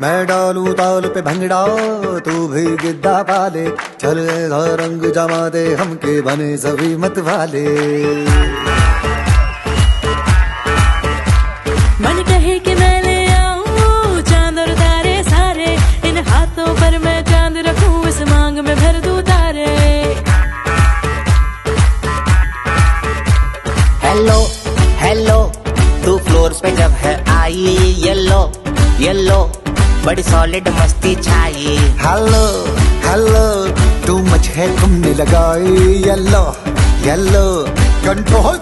मैं डालू ताल पे भंगड़ा तू भी गिद्दा पाले। चल रंग जमा दे हमके बने सभी मत वाले। मन कहे कि मैं ले आऊँ चाँद और तारे सारे। इन हाथों पर मैं चाँद रखूँ इस मांग में भर दूँ तारे। हेलो हेलो तू फ्लोर पे जब है आई येलो येलो बड़ी सॉलिड मस्ती छाई। हेलो हेलो तू मुझे तुमने लगाई येलो येलो कंट्रोल